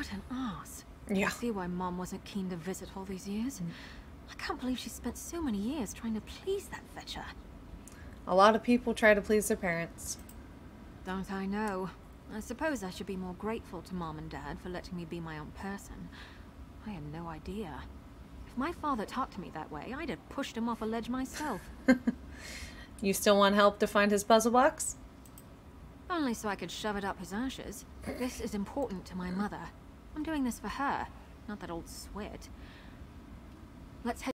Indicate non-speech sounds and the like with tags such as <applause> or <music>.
What an ass. Yeah. I see why Mom wasn't keen to visit all these years. Mm. I can't believe she spent so many years trying to please that fetcher. A lot of people try to please their parents. Don't I know? I suppose I should be more grateful to Mom and Dad for letting me be my own person. I had no idea. If my father talked to me that way, I'd have pushed him off a ledge myself. <laughs> You still want help to find his puzzle box? Only so I could shove it up his ashes. This is important to my mother. I'm doing this for her, not that old s'wit. Let's head